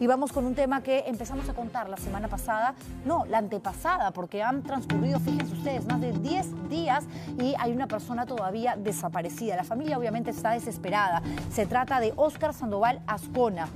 Y vamos con un tema que empezamos a contar la semana pasada, no, la antepasada, porque han transcurrido, fíjense ustedes, más de 10 días y hay una persona todavía desaparecida. La familia obviamente está desesperada. Se trata de Óscar Sandoval Ascona.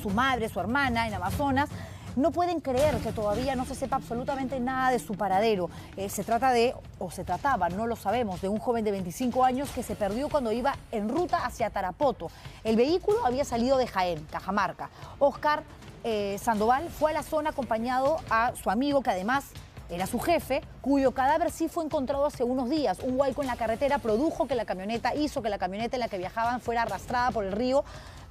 Su madre, su hermana en Amazonas no pueden creer que todavía no se sepa absolutamente nada de su paradero. Eh, se trata de, o se trataba, no lo sabemos, de un joven de 25 años que se perdió cuando iba en ruta hacia Tarapoto. El vehículo había salido de Jaén, Cajamarca. Oscar eh, Sandoval fue a la zona acompañado a su amigo, que además era su jefe, cuyo cadáver sí fue encontrado hace unos días. Un huaico en la carretera produjo que la camioneta, hizo que la camioneta en la que viajaban fuera arrastrada por el río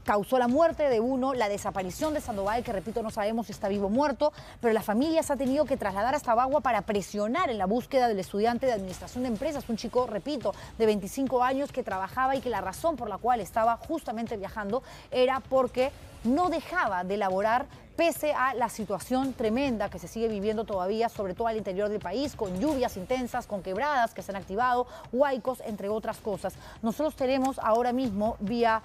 causó la muerte de uno, la desaparición de Sandoval, que repito, no sabemos si está vivo o muerto, pero la familia se ha tenido que trasladar hasta Bagua para presionar en la búsqueda del estudiante de administración de empresas, un chico, repito, de 25 años que trabajaba y que la razón por la cual estaba justamente viajando era porque no dejaba de laborar pese a la situación tremenda que se sigue viviendo todavía, sobre todo al interior del país, con lluvias intensas, con quebradas que se han activado, huaicos, entre otras cosas. Nosotros tenemos ahora mismo vía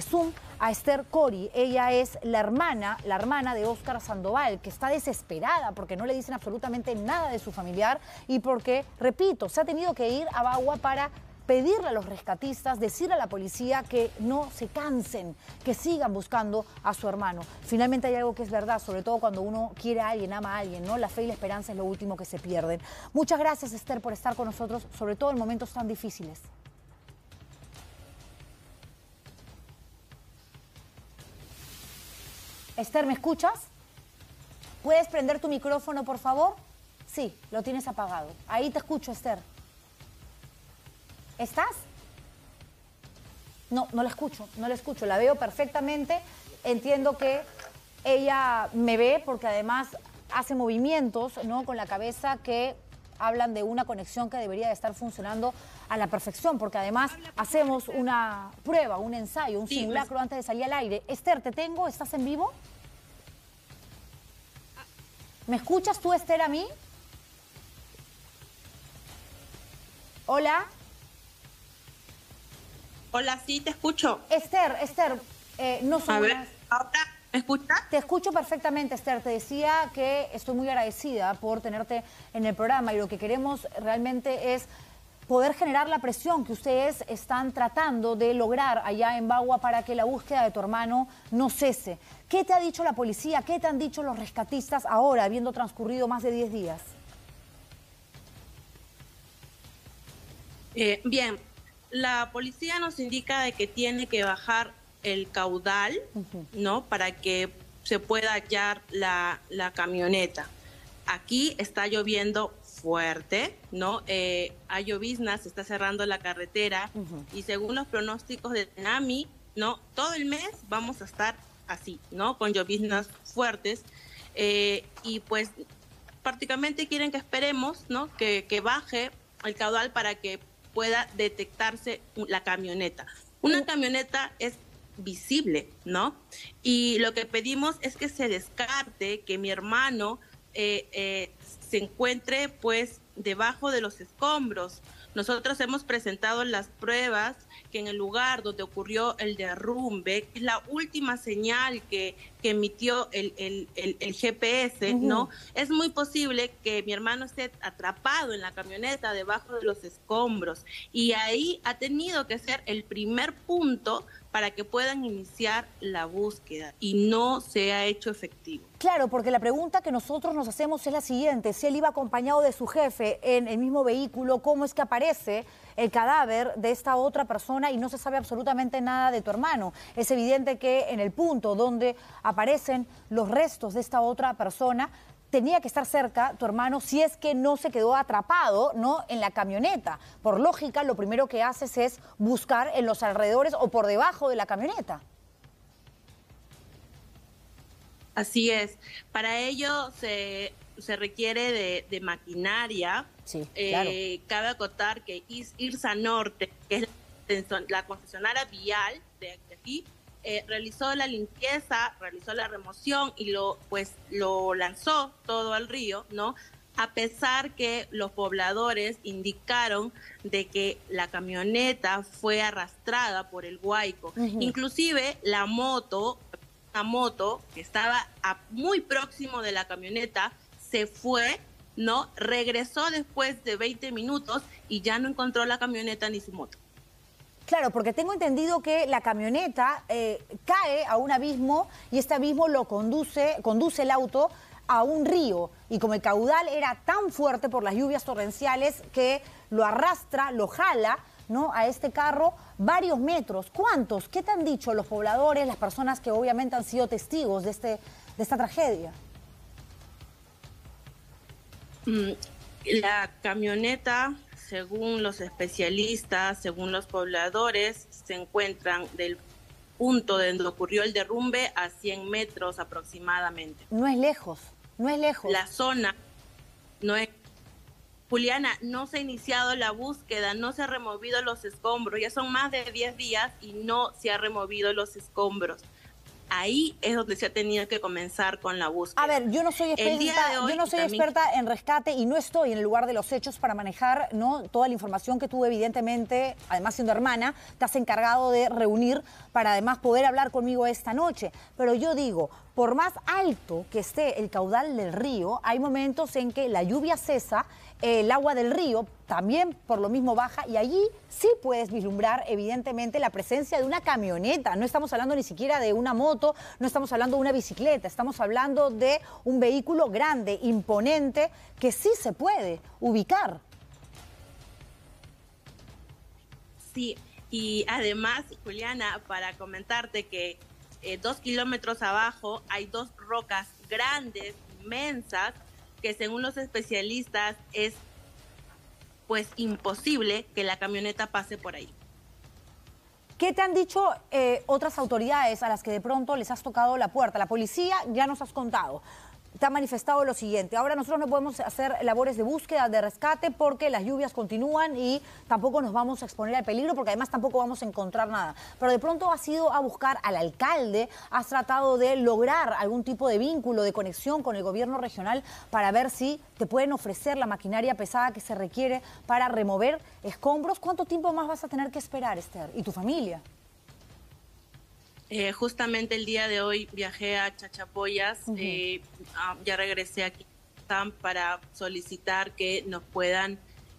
Zoom a Esther Cori. Ella es la hermana, la hermana de Óscar Sandoval, que está desesperada porque no le dicen absolutamente nada de su familiar y porque, repito, se ha tenido que ir a Bagua para pedirle a los rescatistas, decirle a la policía que no se cansen, que sigan buscando a su hermano. Finalmente hay algo que es verdad, sobre todo cuando uno quiere a alguien, ama a alguien, ¿no? La fe y la esperanza es lo último que se pierden. Muchas gracias, Esther, por estar con nosotros, sobre todo en momentos tan difíciles. Esther, ¿me escuchas? ¿Puedes prender tu micrófono, por favor? Sí, lo tienes apagado. Ahí te escucho, Esther. ¿Estás? No, no la escucho, no la escucho. La veo perfectamente. Entiendo que ella me ve porque además hace movimientos ¿no? con la cabeza que hablan de una conexión que debería de estar funcionando a la perfección, porque además hacemos una prueba, un ensayo, un simulacro pues. antes de salir al aire. Esther, ¿te tengo? ¿Estás en vivo? ¿Me escuchas tú, Esther, a mí? Hola. Hola, sí, te escucho. Esther, Esther, eh, no soy... A ver, ¿ahora me escuchas? Te escucho perfectamente, Esther. Te decía que estoy muy agradecida por tenerte en el programa y lo que queremos realmente es poder generar la presión que ustedes están tratando de lograr allá en Bagua para que la búsqueda de tu hermano no cese. ¿Qué te ha dicho la policía? ¿Qué te han dicho los rescatistas ahora, habiendo transcurrido más de 10 días? Eh, bien, la policía nos indica de que tiene que bajar el caudal, ¿no? Para que se pueda hallar la, la camioneta. Aquí está lloviendo fuerte, ¿no? Eh, hay lloviznas, se está cerrando la carretera y según los pronósticos de NAMI, ¿no? Todo el mes vamos a estar así, ¿no? Con lloviznas fuertes eh, y pues prácticamente quieren que esperemos, ¿no? Que, que baje el caudal para que pueda detectarse la camioneta. Una camioneta es visible, ¿no? Y lo que pedimos es que se descarte que mi hermano eh, eh, se encuentre pues debajo de los escombros. Nosotros hemos presentado las pruebas que en el lugar donde ocurrió el derrumbe, es la última señal que, que emitió el, el, el, GPS, ¿no? Es muy posible que mi hermano esté atrapado en la camioneta debajo de los escombros y ahí ha tenido que ser el primer punto para que puedan iniciar la búsqueda y no se ha hecho efectivo. Claro, porque la pregunta que nosotros nos hacemos es la siguiente, si él iba acompañado de su jefe en el mismo vehículo, ¿cómo es que aparece el cadáver de esta otra persona y no se sabe absolutamente nada de tu hermano? Es evidente que en el punto donde aparecen los restos de esta otra persona, tenía que estar cerca tu hermano si es que no se quedó atrapado ¿no? en la camioneta. Por lógica, lo primero que haces es buscar en los alrededores o por debajo de la camioneta. Así es. Para ello se, se requiere de, maquinaria. Sí, claro. eh, cabe acotar que IRSA Norte, que es la concesionaria vial de aquí, eh, realizó la limpieza, realizó la remoción y lo pues lo lanzó todo al río, ¿no? A pesar que los pobladores indicaron de que la camioneta fue arrastrada por el huaico. Inclusive la moto una moto que estaba muy próximo de la camioneta, se fue, ¿no? Regresó después de 20 minutos y ya no encontró la camioneta ni su moto. Claro, porque tengo entendido que la camioneta eh, cae a un abismo y este abismo lo conduce, conduce el auto a un río y como el caudal era tan fuerte por las lluvias torrenciales que lo arrastra, lo jala, ¿no? a este carro varios metros. ¿Cuántos? ¿Qué te han dicho los pobladores, las personas que obviamente han sido testigos de, este, de esta tragedia? Mm, la camioneta, según los especialistas, según los pobladores, se encuentran del punto donde ocurrió el derrumbe a 100 metros aproximadamente. No es lejos, no es lejos. La zona no es Juliana, no se ha iniciado la búsqueda, no se ha removido los escombros, ya son más de 10 días y no se ha removido los escombros. Ahí es donde se ha tenido que comenzar con la búsqueda. A ver, yo no soy experta, yo no soy experta en rescate y no estoy en el lugar de los hechos para manejar ¿no? toda la información que tú evidentemente, además siendo hermana, te has encargado de reunir para además poder hablar conmigo esta noche. Pero yo digo, por más alto que esté el caudal del río, hay momentos en que la lluvia cesa, el agua del río también por lo mismo baja y allí sí puedes vislumbrar evidentemente la presencia de una camioneta. No estamos hablando ni siquiera de una moto, no estamos hablando de una bicicleta, estamos hablando de un vehículo grande, imponente, que sí se puede ubicar. Sí, y además, Juliana, para comentarte que eh, dos kilómetros abajo hay dos rocas grandes, inmensas, que según los especialistas es pues imposible que la camioneta pase por ahí. ¿Qué te han dicho eh, otras autoridades a las que de pronto les has tocado la puerta? La policía ya nos has contado ha manifestado lo siguiente. Ahora nosotros no podemos hacer labores de búsqueda, de rescate, porque las lluvias continúan y tampoco nos vamos a exponer al peligro, porque además tampoco vamos a encontrar nada. Pero de pronto has ido a buscar al alcalde, has tratado de lograr algún tipo de vínculo, de conexión con el gobierno regional para ver si te pueden ofrecer la maquinaria pesada que se requiere para remover escombros. ¿Cuánto tiempo más vas a tener que esperar, Esther? ¿Y tu familia? Eh, justamente el día de hoy viajé a Chachapoyas, eh, ah, ya regresé aquí para solicitar que nos puedan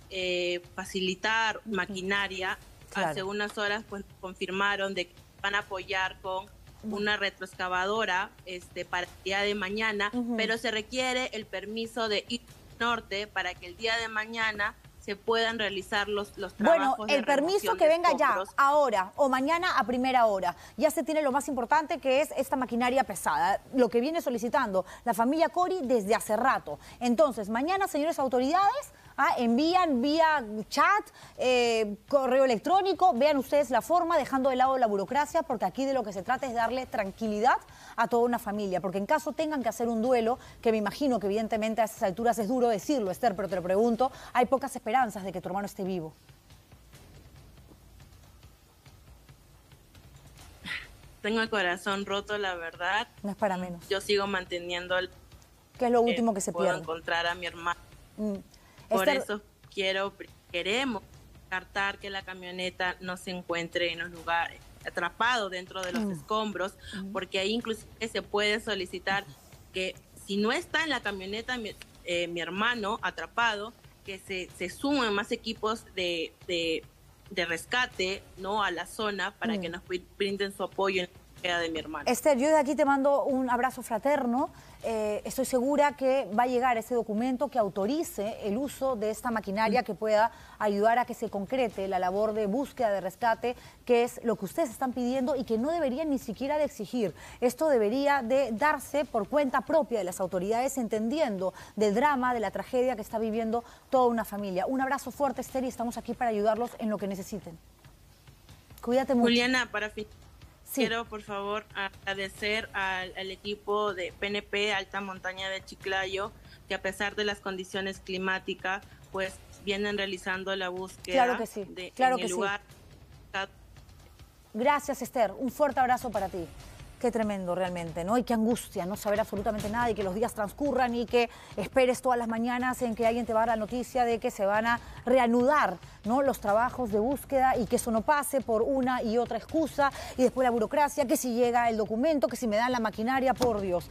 eh, facilitar maquinaria. Hace unas horas pues confirmaron de que van a apoyar con una retroexcavadora este, para el día de mañana, pero se requiere el permiso de ir norte para que el día de mañana se puedan realizar los, los trabajos. Bueno, el permiso que venga ya, ahora o mañana a primera hora. Ya se tiene lo más importante que es esta maquinaria pesada, lo que viene solicitando la familia Cori desde hace rato. Entonces, mañana, señores autoridades, Ah, envían vía chat, eh, correo electrónico, vean ustedes la forma, dejando de lado la burocracia, porque aquí de lo que se trata es darle tranquilidad a toda una familia, porque en caso tengan que hacer un duelo, que me imagino que evidentemente a esas alturas es duro decirlo, Esther, pero te lo pregunto, hay pocas esperanzas de que tu hermano esté vivo. Tengo el corazón roto, la verdad. No es para menos. Yo sigo manteniendo el... ¿Qué es lo último que se puedo encontrar a mi hermano. Mm. Por eso quiero, queremos descartar que la camioneta no se encuentre en los lugares atrapado dentro de los mm. escombros, mm. porque ahí inclusive se puede solicitar que si no está en la camioneta mi, eh, hermano atrapado, que se, se sumen más equipos de, de, rescate no a la zona para que mm. nos brinden su apoyo en de mi hermano. Esther, yo de aquí te mando un abrazo fraterno. Eh, estoy segura que va a llegar ese documento que autorice el uso de esta maquinaria que pueda ayudar a que se concrete la labor de búsqueda de rescate, que es lo que ustedes están pidiendo y que no deberían ni siquiera de exigir. Esto debería de darse por cuenta propia de las autoridades, entendiendo del drama, de la tragedia que está viviendo toda una familia. Un abrazo fuerte, Esther, y estamos aquí para ayudarlos en lo que necesiten. Cuídate mucho. Juliana, para fin Quiero, por favor, agradecer al, equipo de PNP Alta Montaña de Chiclayo, que a pesar de las condiciones climáticas, pues vienen realizando la búsqueda claro que sí, claro que Sí. Gracias, Esther. Un fuerte abrazo para ti. Qué tremendo realmente, ¿no? Y qué angustia no saber absolutamente nada y que los días transcurran y que esperes todas las mañanas en que alguien te va a dar la noticia de que se van a reanudar, ¿no? Los trabajos de búsqueda y que eso no pase por una y otra excusa y después la burocracia, que si llega el documento, que si me dan la maquinaria, por Dios.